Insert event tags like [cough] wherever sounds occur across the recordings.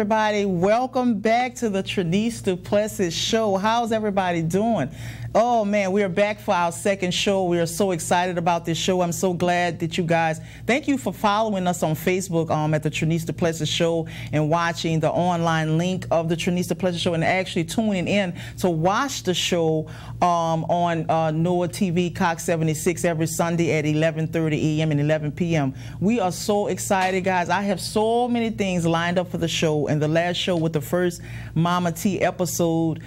everybody. Welcome back to the Trinese Duplessis Show. How's everybody doing? Oh, man, we are back for our second show. We are so excited about this show. I'm so glad that you guys, thank you for following us on Facebook um, at the Trinese Duplessis Show and watching the online link of the Trinese Duplessis Show and actually tuning in to watch the show um, on uh, NOA TV Cox 76 every Sunday at 11:30 a.m. and 11 p.m. We are so excited, guys. I have so many things lined up for the show, and the last show with the first Mama Tee episode.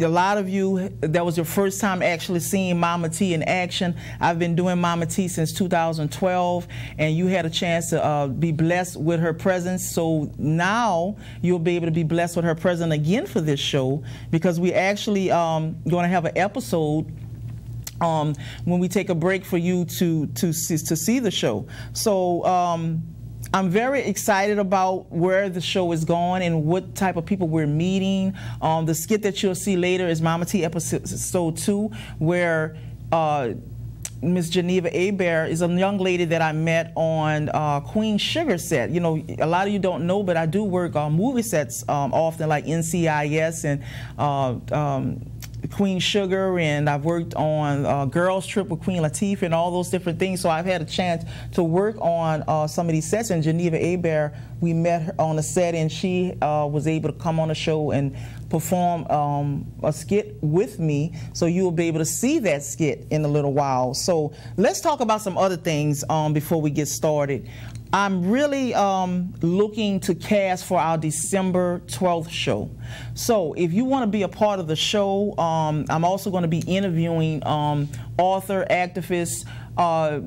A lot of you, that was your first time actually seeing Mama Tee in action. I've been doing Mama Tee since 2012, and you had a chance to uh, be blessed with her presence. So now you'll be able to be blessed with her presence again for this show because we're actually um, going to have an episode um, when we take a break for you to to see, to see the show. So. Um, I'm very excited about where the show is going and what type of people we're meeting. Um, the skit that you'll see later is Mama Tee episode two, where uh, Miss Geneva Abear is a young lady that I met on uh, Queen Sugar set. You know, a lot of you don't know, but I do work on movie sets um, often, like NCIS and uh, um, Queen Sugar, and I've worked on uh, Girls Trip with Queen Latifah and all those different things. So I've had a chance to work on uh, some of these sets. And Geneva Abear, we met her on the set, and she uh, was able to come on the show and perform um, a skit with me. So you will be able to see that skit in a little while. So let's talk about some other things um, before we get started. I'm really um, looking to cast for our December 12th show. So if you want to be a part of the show, um, I'm also going to be interviewing um, author, activist, uh,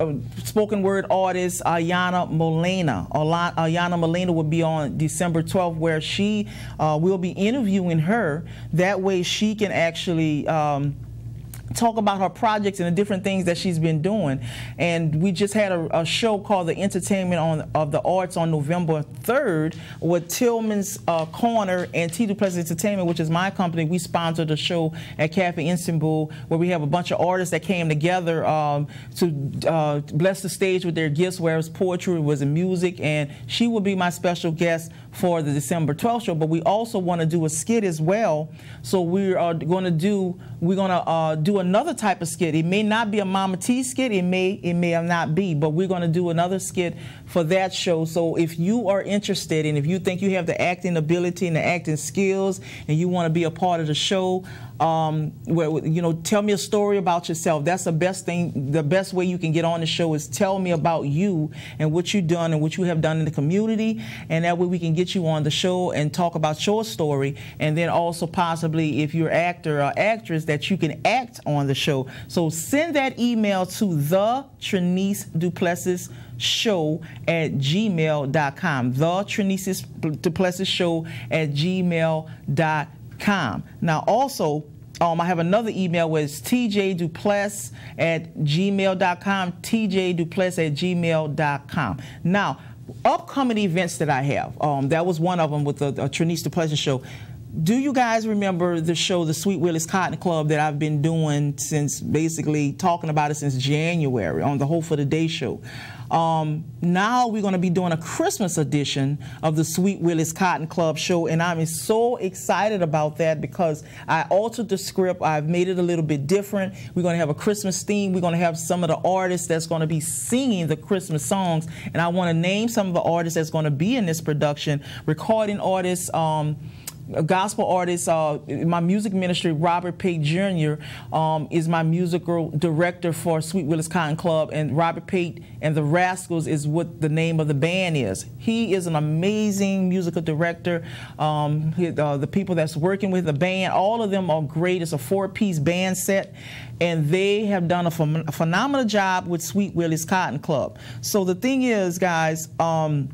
uh, spoken word artist Ayana Molina. Ayana Molina will be on December 12th, where she uh, will be interviewing her. That way, she can actually. Um, talk about her projects and the different things that she's been doing. And we just had a, a show called The Entertainment on, of the Arts on November 3rd with Tillman's uh, Corner and T Duplessis Entertainment, which is my company. We sponsored a show at Cafe Istanbul where we have a bunch of artists that came together um, to uh, bless the stage with their gifts, where it was poetry, it was music, and she will be my special guest for the December 12th show. But we also want to do a skit as well. So we are going to do, we're going to uh, do another type of skit. It may not be a Mama Tee skit. It may it may not be, but we're going to do another skit for that show. So if you are interested and if you think you have the acting ability and the acting skills and you want to be a part of the show, um, where you know, tell me a story about yourself. That's the best thing. The best way you can get on the show is tell me about you and what you've done and what you have done in the community, and that way we can get you on the show and talk about your story, and then also possibly if you're actor or actress that you can act on the show. So send that email to the Trinese Duplessis show at gmail.com. The Trinese Duplessis show at gmail.com. Now also, um, I have another email where it's tjdupless at gmail.com, tjdupless at gmail.com. Now, upcoming events that I have, um, that was one of them with the, the Trinese Duplessis show. Do you guys remember the show, the Sweet Willis Cotton Club, that I've been doing since basically talking about it since January on the Hope for the Day show? Um, now we're going to be doing a Christmas edition of the Sweet Willis Cotton Club show, and I'm so excited about that because I altered the script. I've made it a little bit different. We're going to have a Christmas theme. We're going to have some of the artists that's going to be singing the Christmas songs, and I want to name some of the artists that's going to be in this production. Recording artists. Um, gospel artist, uh, my music ministry, Robert Pate Jr., um, is my musical director for Sweet Willis Cotton Club, and Robert Pate and the Rascals is what the name of the band is. He is an amazing musical director. Um, he, uh, the people that's working with the band, all of them are great. It's a four-piece band set, and they have done a, ph- phenomenal job with Sweet Willis Cotton Club. So the thing is, guys. Um,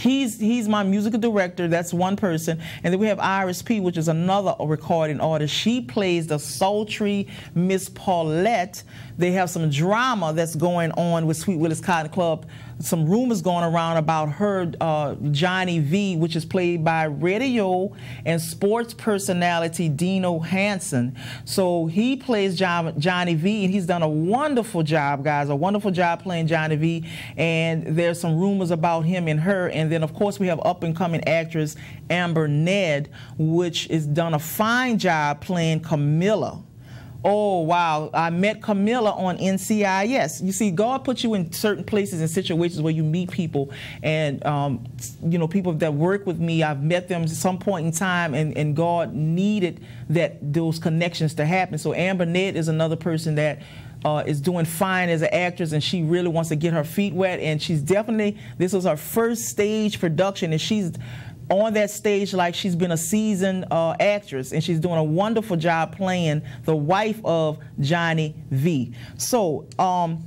He's he's my musical director. That's one person, and then we have Iris P, which is another recording artist. She plays the sultry Miss Paulette. They have some drama that's going on with Sweet Willis Cotton Club some rumors going around about her uh, Johnny V, which is played by radio and sports personality Dino Hanson. So he plays John, Johnny V, and he's done a wonderful job, guys, a wonderful job playing Johnny V. And there's some rumors about him and her. And then, of course, we have up and coming actress Amber Ned, which has done a fine job playing Camilla. Oh, wow. I met Camilla on NCIS. You see, God puts you in certain places and situations where you meet people. And, um, you know, people that work with me, I've met them at some point in time, and, and God needed that those connections to happen. So Amber Ned is another person that uh, is doing fine as an actress and she really wants to get her feet wet and she's definitely this was her first stage production and she's on that stage like she's been a seasoned uh, actress and she's doing a wonderful job playing the wife of Johnny V. So um,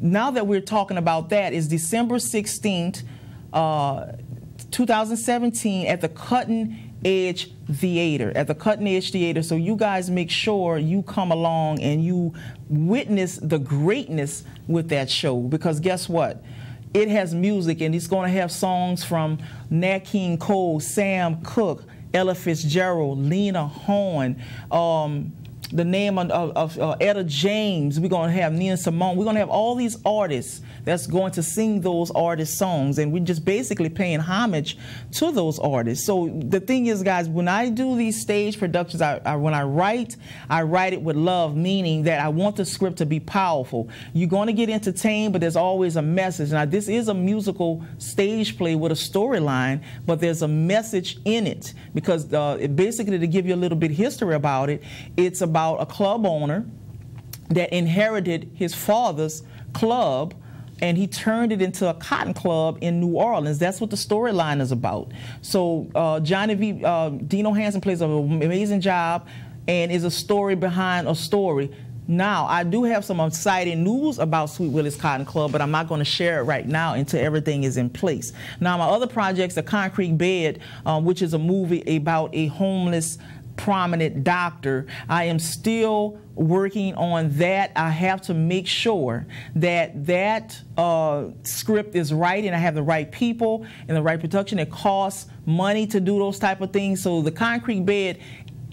now that we're talking about that is December 16th, uh, 2017 at the Cutting Edge Theater, at the Cutting Edge Theater. So you guys make sure you come along and you witness the greatness with that show because guess what? It has music and it's going to have songs from Nat King Cole, Sam Cooke, Ella Fitzgerald, Lena Horne, um, the name of, of, of uh, Etta James. We're going to have Nina Simone. We're going to have all these artists that's going to sing those artist songs, and we're just basically paying homage to those artists. So the thing is, guys, when I do these stage productions, I, I, when I write, I write it with love, meaning that I want the script to be powerful. You're going to get entertained, but there's always a message. Now, this is a musical stage play with a storyline, but there's a message in it because uh, it basically, to give you a little bit history about it, it's about a club owner that inherited his father's club and he turned it into a cotton club in New Orleans. That's what the storyline is about. So uh, Johnny V. Uh, Dino Hanson plays an amazing job and is a story behind a story. Now, I do have some exciting news about Sweet Willis Cotton Club, but I'm not going to share it right now until everything is in place. Now, my other projects, The Concrete Bed, um, which is a movie about a homeless prominent doctor. I am still working on that. I have to make sure that that uh, script is right and I have the right people and the right production. It costs money to do those type of things. So the concrete bed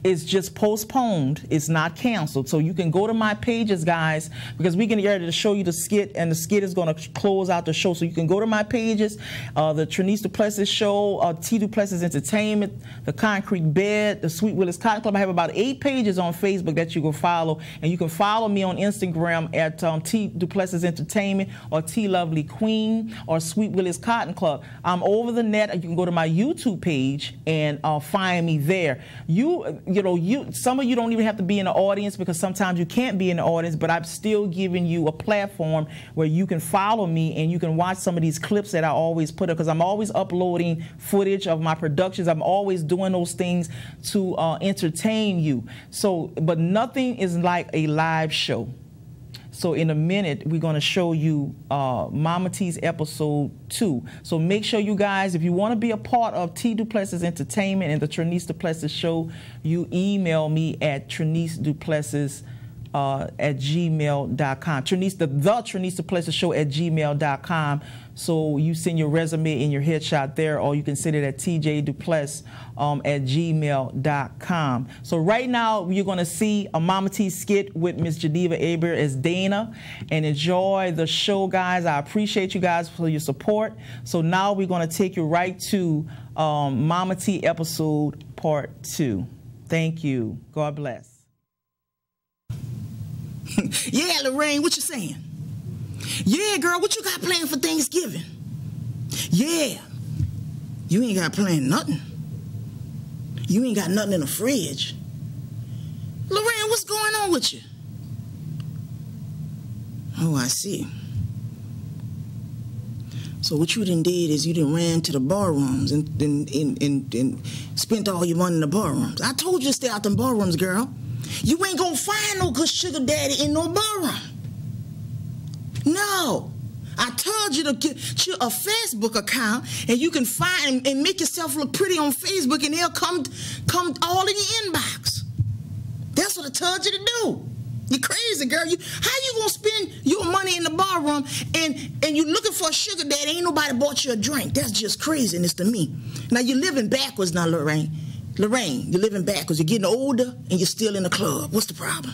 is just postponed. It's not canceled. So you can go to my pages, guys, because we can ready to show you the skit, and the skit is going to close out the show. So you can go to my pages, uh, the Trinese Duplessis Show, uh, T Duplessis Entertainment, the Concrete Bed, the Sweet Willis Cotton Club. I have about eight pages on Facebook that you can follow, and you can follow me on Instagram at um, T Duplessis Entertainment or T Lovely Queen or Sweet Willis Cotton Club. I'm over the net. You can go to my YouTube page and uh, find me there. You you know, you some of you don't even have to be in the audience because sometimes you can't be in the audience, but I'm still giving you a platform where you can follow me and you can watch some of these clips that I always put up because I'm always uploading footage of my productions. I'm always doing those things to uh, entertain you. So, but nothing is like a live show. So in a minute, we're going to show you uh, Mama Tee's episode two. So make sure you guys, if you want to be a part of T Duplessis Entertainment and the Trinese Duplessis Show, you email me at Trinese Duplessis uh, at gmail.com. Trinese, the, the Trinese Duplessis Show at gmail.com. So you send your resume and your headshot there, or you can send it at tjdupless um, at gmail.com. So right now, you're going to see a Mama Tee skit with Miss Geneva Aber as Dana, and enjoy the show, guys. I appreciate you guys for your support. So now we're going to take you right to um, Mama Tee episode part two. Thank you. God bless. [laughs] yeah, Lorraine, what you saying? Yeah, girl, what you got planned for Thanksgiving? Yeah, you ain't got planned nothing. You ain't got nothing in the fridge. Lorraine, what's going on with you? Oh, I see. So what you done did is you done ran to the bar rooms and, and, and, and, and spent all your money in the bar rooms. I told you to stay out them bar rooms, girl. You ain't gonna find no good sugar daddy in no bar. No. I told you to get you a Facebook account and you can find and make yourself look pretty on Facebook and they'll come come all in your inbox. That's what I told you to do. You crazy girl. You how you gonna spend your money in the barroom and and you looking for a sugar daddy? Ain't nobody bought you a drink. That's just craziness to me. Now you're living backwards now, Lorraine. Lorraine, you're living backwards. You're getting older and you're still in the club. What's the problem?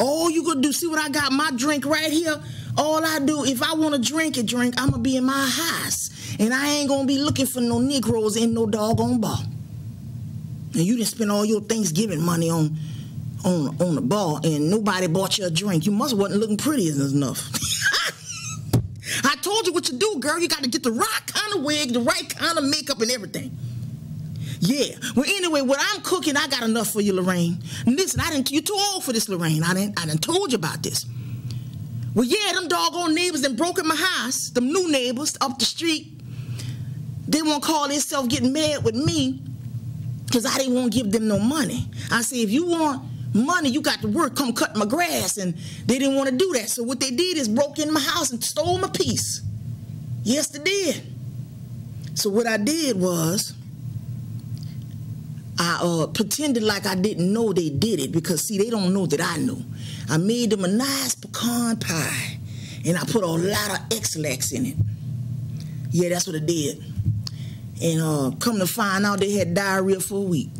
All you gonna do, see what I got my drink right here? All I do, if I wanna drink a drink, I'ma be in my house. And I ain't gonna be looking for no Negroes in no doggone bar. And you didn't spend all your Thanksgiving money on on on the bar and nobody bought you a drink. You must wasn't looking pretty enough. [laughs] I told you what you do, girl. You got to get the right kind of wig, the right kind of makeup, and everything. Yeah. Well, anyway, what I'm cooking, I got enough for you, Lorraine. Listen, I didn't. You're too old for this, Lorraine. I didn't. I didn't told you about this. Well, yeah, them doggone neighbors that broke in my house, them new neighbors up the street, they won't call themselves getting mad with me because I didn't want to give them no money. I say, if you want money, you got to work, come cut my grass. And they didn't want to do that. So what they did is broke in my house and stole my piece. Yes, they did. So what I did was I uh, pretended like I didn't know they did it because see, they don't know that I knew. I made them a nice pecan pie and I put a lot of X-Lax in it. Yeah, that's what I did. And uh, come to find out they had diarrhea for a week. [laughs]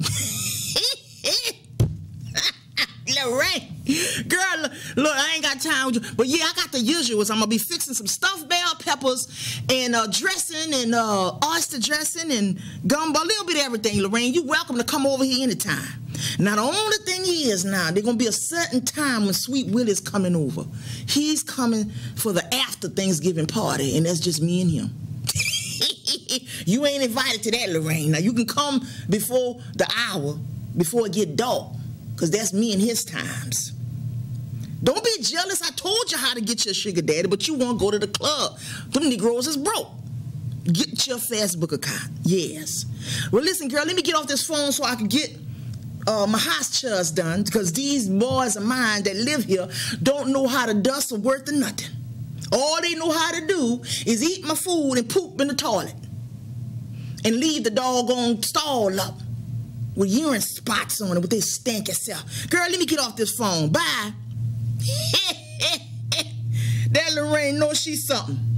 Lorraine, girl, look, I ain't got time. But yeah, I got the usuals. I'm gonna be fixing some stuffed bell peppers and uh, dressing and uh, oyster dressing and gumbo, a little bit of everything. Lorraine, you welcome to come over here anytime. Now the only thing is now there's gonna be a certain time when Sweet Willie's coming over. He's coming for the after Thanksgiving party, and that's just me and him. [laughs] you ain't invited to that, Lorraine. Now you can come before the hour, before it get dark, because that's me and his times. Don't be jealous. I told you how to get your sugar daddy, but you won't go to the club. Them Negroes is broke. Get your Facebook account. Yes. Well, listen, girl, let me get off this phone so I can get uh, my house done because these boys of mine that live here don't know how to dust or worth of nothing. All they know how to do is eat my food and poop in the toilet and leave the doggone stall up with urine spots on it with this stanky self. Girl, let me get off this phone. Bye. [laughs] that Lorraine knows she's something.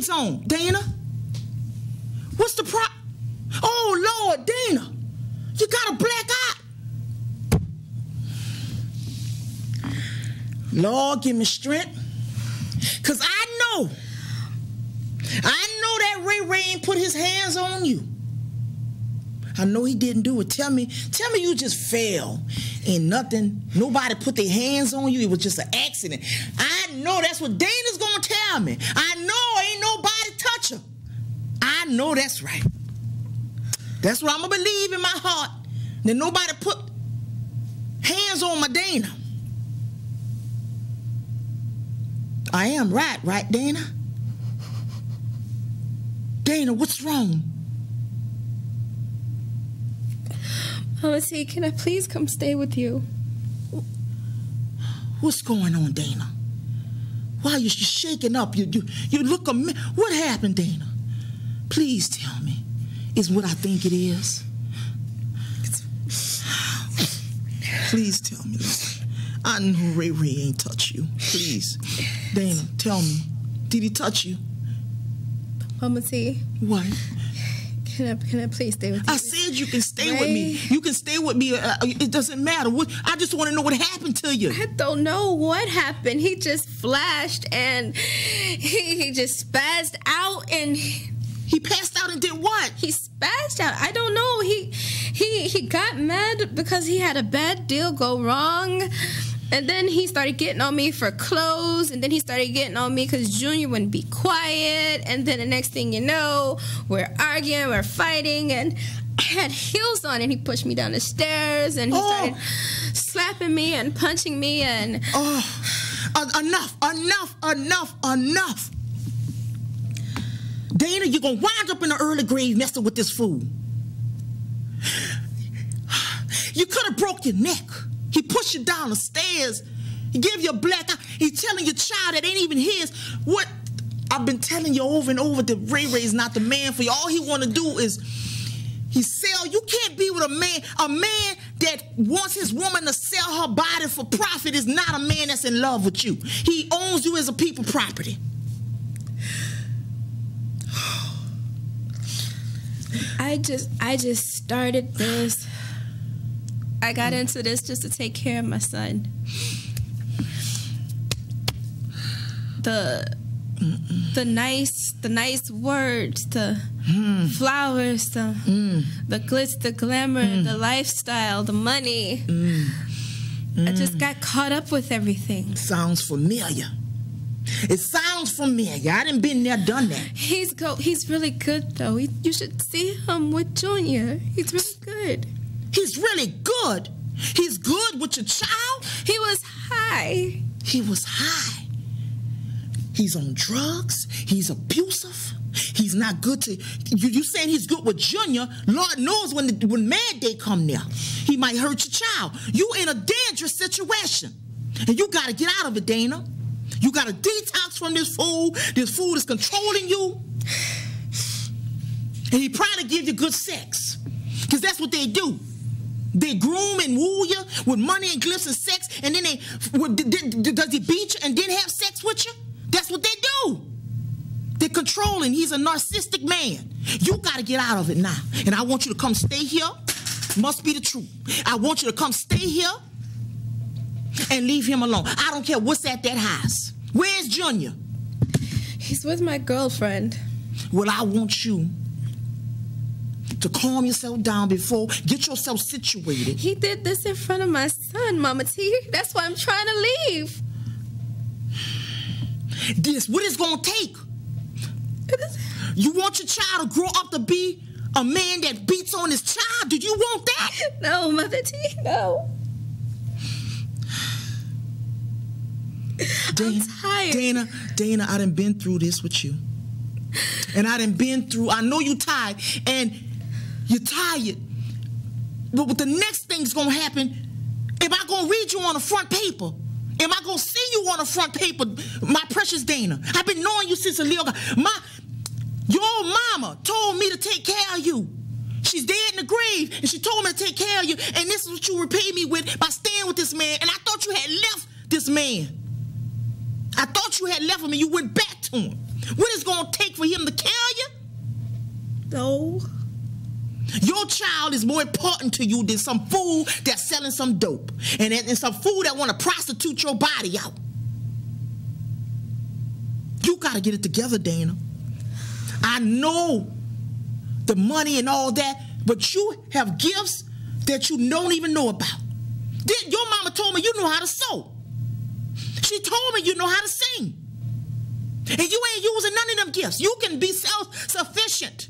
Dana? What's the pro? Oh Lord, Dana, you got a black eye. Lord, give me strength, cause I know, I know that Ray Ray ain't put his hands on you. I know he didn't do it. Tell me, tell me you just fell and nothing, nobody put their hands on you. It was just an accident. I know that's what Dana's gonna tell me. I know ain't nobody touch her. I know that's right. That's what I'm gonna believe in my heart. That nobody put hands on my Dana. I am right, right, Dana? Dana, what's wrong? Mama Tee, can I please come stay with you? What's going on, Dana? Why are you shaking up? You you, you look a What happened, Dana? Please tell me. Is what I think it is? Please tell me. I know Ray Ray ain't touch you. Please. Dana, tell me. Did he touch you? Mama Tee, What? can I can I please stay with you? I said you can stay with me. You can stay with me. Uh, it doesn't matter. What I just want to know what happened to you. I don't know what happened. He just flashed and he, he just spazzed out and He passed out and did what? he spazzed out. I don't know. He he he got mad because he had a bad deal go wrong. And then he started getting on me for clothes, and then he started getting on me because Junior wouldn't be quiet. And then the next thing you know, we're arguing, we're fighting, and I had heels on, and he pushed me down the stairs, and he Oh. started slapping me and punching me, and Oh, en- enough, enough, enough, enough. Dana, you're gonna wind up in the early grave messing with this fool. You could have broke your neck. He pushed you down the stairs. He gave you a black eye. He's telling your child that ain't even his. What I've been telling you over and over that Ray Ray is not the man for you. All he want to do is he sell. You can't be with a man. A man that wants his woman to sell her body for profit is not a man that's in love with you. He owns you as a people property. I just I just started this. I got into this just to take care of my son. The the nice the nice words, the hmm. flowers, the hmm. the glitz, the glamour, hmm. the lifestyle, the money. I just got caught up with everything. Sounds familiar. It sounds familiar. I done been there, done that. He's go he's really good though. He, you should see him with Junior. He's really good. He's really good. He's good with your child. He was high. He was high. He's on drugs. He's abusive. He's not good to you. You saying he's good with Junior? Lord knows when the, when Mad Day come there, he might hurt your child. You in a dangerous situation, and you got to get out of it, Dana. You got to detox from this fool. This fool is controlling you, and he probably give you good sex, because that's what they do. They groom and woo you with money and gifts and sex, and then they does he beat you and then have sex with you? That's what they do. They're controlling. He's a narcissistic man. You got to get out of it now, and I want you to come stay here. Must be the truth. I want you to come stay here and leave him alone. I don't care what's at that house. Where's Junior? He's with my girlfriend. Well, I want you to calm yourself down before get yourself situated. He did this in front of my son, Mama Tee. That's why I'm trying to leave. This what it's gonna take. You want your child to grow up to be a man that beats on his child? Do you want that? [laughs] No, Mother T, no. Dana. Dana, Dana, I done been through this with you. And I done been through, I know you tired, and you're tired. But what the next thing's gonna happen, am I gonna read you on the front paper? Am I gonna see you on the front paper, my precious Dana? I've been knowing you since a little. My your mama told me to take care of you. She's dead in the grave, and she told me to take care of you. And this is what you repay me with by staying with this man. And I thought you had left this man. I thought you had left him and you went back to him. What is gonna take for him to kill you? No. Your child is more important to you than some fool that's selling some dope and, and some fool that want to prostitute your body out. You got to get it together, Dana. I know the money and all that, but you have gifts that you don't even know about. Did- Your mama told me you know how to sew. She told me you know how to sing. And you ain't using none of them gifts. You can be self-sufficient.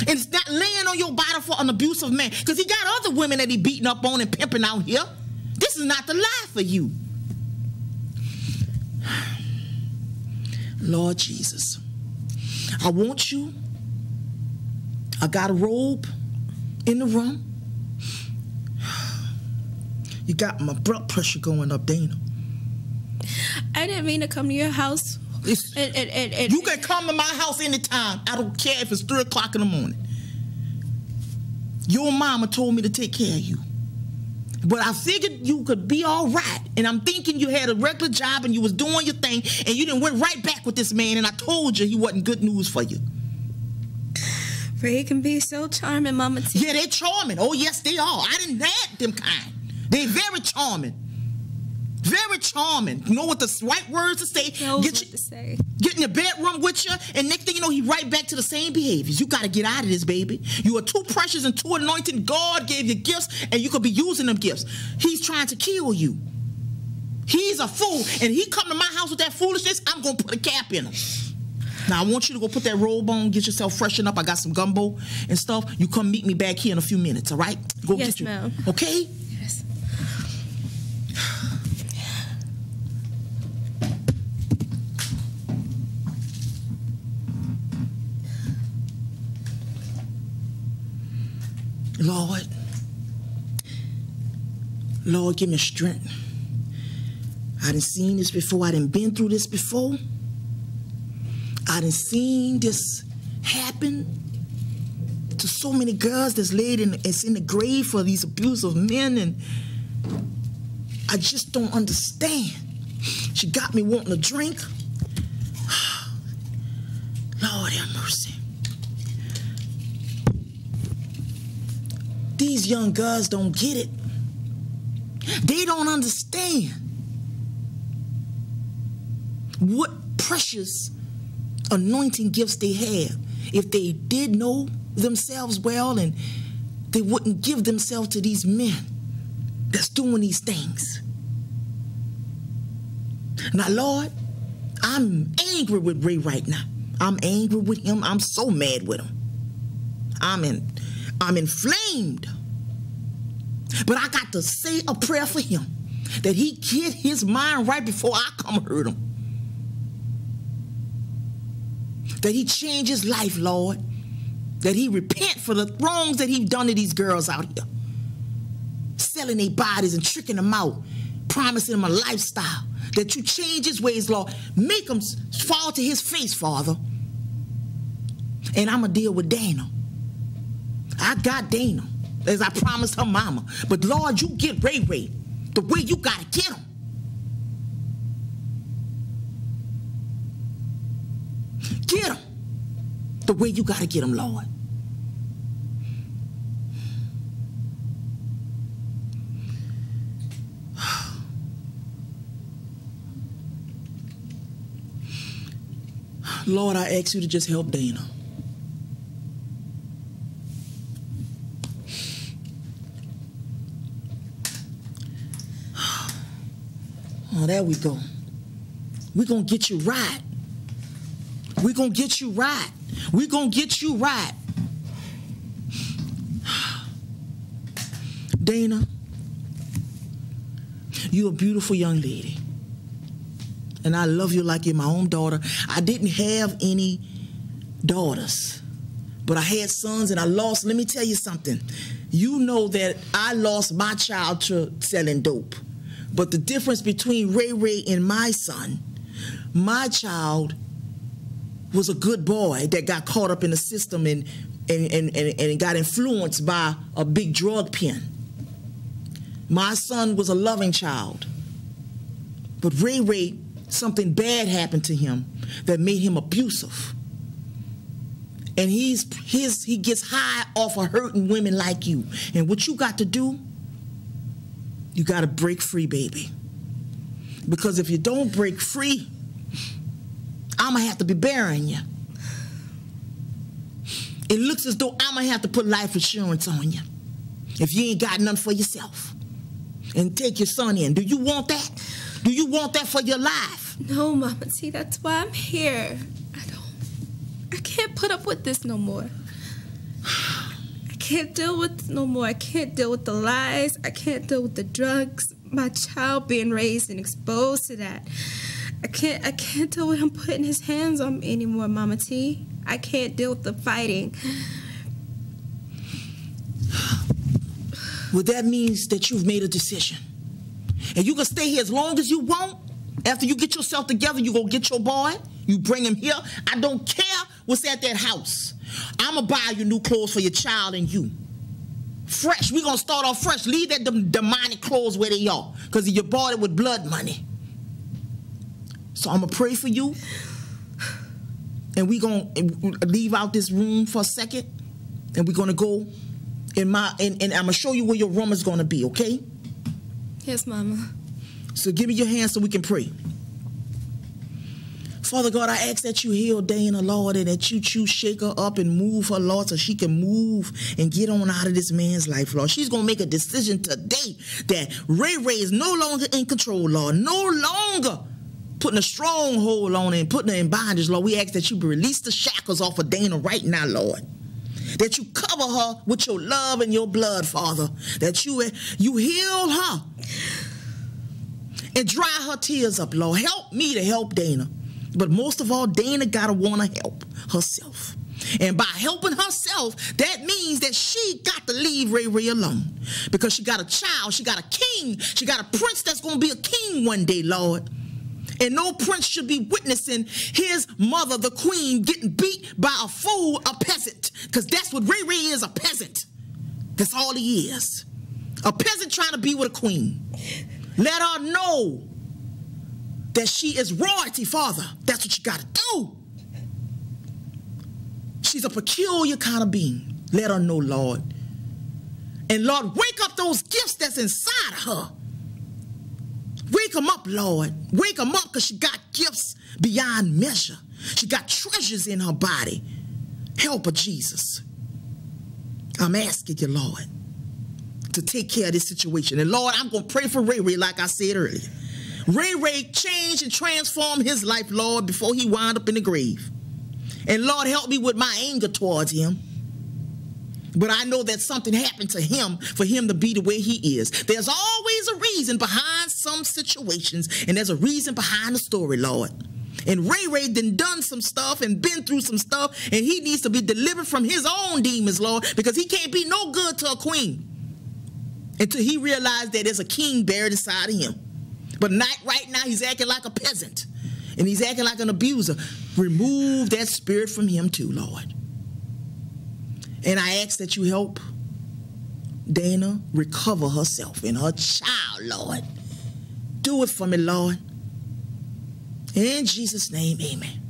And it's not laying on your body for an abusive man. Because he got other women that he beating up on and pimping out here. This is not the life for you. [sighs] Lord Jesus, I want you. I got a robe in the room. [sighs] You got my blood pressure going up, Dana. I didn't mean to come to your house. And, and, and You can come to my house anytime. I don't care if it's three o'clock in the morning. Your mama told me to take care of you. But I figured you could be all right. And I'm thinking you had a regular job and you was doing your thing and you didn't went right back with this man and I told you he wasn't good news for you. Ray can be so charming, Mama Tee. Yeah, they're charming. Oh, yes, they are. I didn't have them kind. They're very charming. Very charming. You know what the right words to say. Get you, to say. get in the bedroom with you, and next thing you know, he right back to the same behaviors. You got to get out of this, baby. You are too precious and too anointed. God gave you gifts, and you could be using them gifts. He's trying to kill you. He's a fool, and he come to my house with that foolishness. I'm gonna put a cap in him. Now I want you to go put that robe on, get yourself freshened up. I got some gumbo and stuff. You come meet me back here in a few minutes, all right? Go Yes, get you. ma'am. Okay? Lord, Lord, give me strength. I didn't seen this before. I didn't been through this before. I didn't seen this happen to so many girls that's laid in, it's in the grave for these abusive men, and I just don't understand. She got me wanting a drink. Lord have mercy. These young girls don't get it. They don't understand what precious anointing gifts they have. If they did know themselves well and they wouldn't give themselves to these men that's doing these things. Now, Lord, I'm angry with Ray right now. I'm angry with him. I'm so mad with him. I'm in, I'm inflamed. But I got to say a prayer for him that he get his mind right before I come hurt him. That he change his life, Lord. That he repent for the wrongs that he done to these girls out here. Selling their bodies and tricking them out, promising them a lifestyle. That you change his ways, Lord. Make them fall to his face, Father. And I'm going to deal with Dana. I got Dana, as I promised her mama. But Lord, you get Ray Ray the way you gotta get him. Get him the way you gotta get him, Lord. [sighs] Lord, I ask you to just help Dana. There we go. We're going to get you right. We're going to get you right. We're going to get you right. [sighs] Dana, you're a beautiful young lady. And I love you like you're my own daughter. I didn't have any daughters, but I had sons and I lost. Let me tell you something. You know that I lost my child to selling dope. But the difference between Ray Ray and my son, my child was a good boy that got caught up in the system and and, and, and, and got influenced by a big drug pen. My son was a loving child. But Ray Ray, something bad happened to him that made him abusive. And he's his he gets high off of hurting women like you. And what you got to do, you got to break free, baby. Because if you don't break free, I'm going to have to be burying you. It looks as though I'm going to have to put life insurance on you if you ain't got none for yourself. And take your son in. Do you want that? Do you want that for your life? No, Mama Tee, that's why I'm here. I don't. I can't put up with this no more. I can't deal with no more. I can't deal with the lies. I can't deal with the drugs. My child being raised and exposed to that. I can't. I can't deal with him putting his hands on me anymore, Mama Tee. I can't deal with the fighting. Well, that means that you've made a decision. And you can stay here as long as you want. After you get yourself together, you go get your boy, you bring him here. I don't care what's at that house. I'ma buy you new clothes for your child and you. Fresh. we gonna start off fresh. Leave that dem- demonic clothes where they are. Because you bought it with blood money. So I'ma pray for you. And we gonna leave out this room for a second. and we're gonna go in my and, and I'm gonna show you where your room is gonna be, okay? Yes, Mama. So give me your hand so we can pray. Father God, I ask that you heal Dana, Lord, and that you choose shake her up and move her, Lord, so she can move and get on out of this man's life, Lord. She's gonna make a decision today that Ray Ray is no longer in control, Lord, no longer putting a stronghold on her and putting her in bondage, Lord. We ask that you release the shackles off of Dana right now, Lord that you cover her with your love and your blood, Father. That you you heal her and dry her tears up, Lord. Help me to help Dana. But most of all, Dana gotta wanna help herself. And by helping herself, that means that she got to leave Ray Ray alone. Because she got a child, she got a king, she got a prince that's gonna be a king one day, Lord. And no prince should be witnessing his mother, the queen, getting beat by a fool, a peasant. Because that's what Ray Ray is a peasant. That's all he is. A peasant trying to be with a queen. Let her know that she is royalty, Father. That's what you got to do. She's a peculiar kind of being. Let her know, Lord. And Lord, wake up those gifts that's inside of her. Wake them up, Lord. Wake them up because she got gifts beyond measure. She got treasures in her body. Help her, Jesus. I'm asking you, Lord, to take care of this situation. And Lord, I'm going to pray for Ray Ray, like I said earlier. Ray Ray changed and transformed his life, Lord, before he wound up in the grave. And Lord, help me with my anger towards him. But I know that something happened to him for him to be the way he is. There's always a reason behind some situations, and there's a reason behind the story, Lord. And Ray Ray done done some stuff and been through some stuff, and he needs to be delivered from his own demons, Lord, because he can't be no good to a queen until he realized that there's a king buried inside of him. But not right now, he's acting like a peasant and he's acting like an abuser. Remove that spirit from him too, Lord. And I ask that you help Dana recover herself and her child, Lord. Do it for me, Lord. In Jesus' name, amen.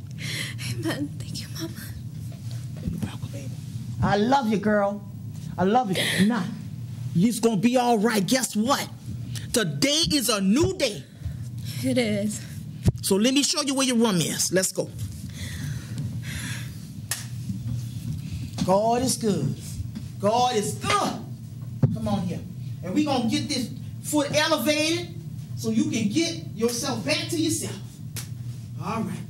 Amen. Thank you, Mama. Welcome, baby. I love you, girl. I love you. Nah, it's gonna be all right. Guess what? Today is a new day. It is. So let me show you where your room is. Let's go. God is good. God is good. Come on here. And we're going to get this foot elevated so you can get yourself back to yourself. All right.